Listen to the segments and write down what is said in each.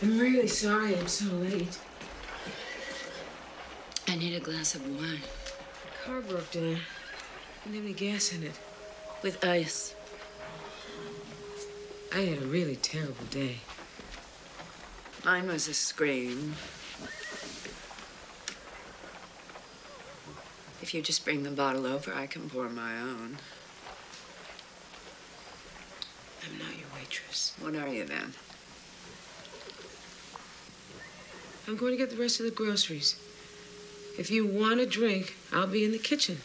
I'm really sorry I'm so late. I need a glass of wine. The car broke down. Didn't have any gas in it. With ice. I had a really terrible day. Mine was a scream. If you just bring the bottle over, I can pour my own. I'm not your waitress. What are you then? I'm going to get the rest of the groceries. If you want a drink, I'll be in the kitchen.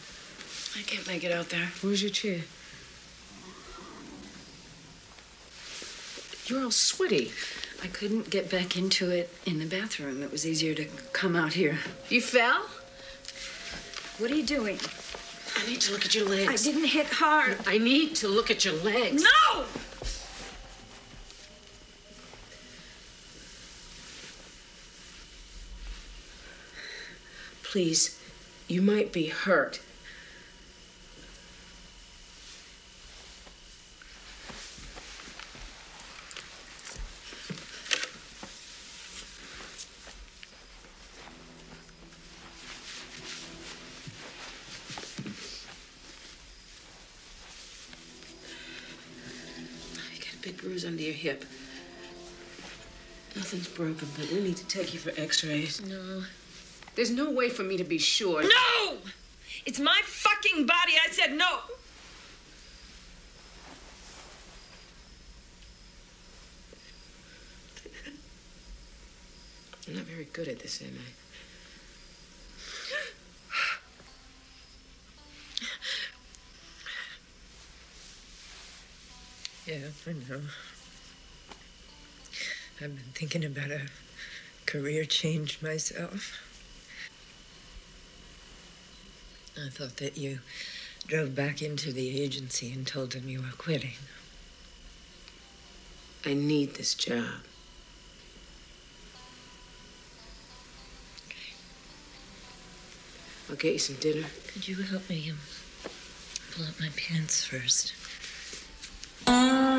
I can't make it out there. Where's your chair? You're all sweaty. I couldn't get back into it in the bathroom. It was easier to come out here. You fell? What are you doing? I need to look at your legs. I didn't hit hard. I need to look at your legs. No! Please, you might be hurt. You got a big bruise under your hip. Nothing's broken, but we need to take you for x-rays. No. There's no way for me to be sure. No! It's my fucking body. I said no. I'm not very good at this, am I? Yeah, I know. I've been thinking about a career change myself. I thought that you drove back into the agency and told them you were quitting. I need this job. I'll get you some dinner. Could you help me um, pull up my pants first? Uh,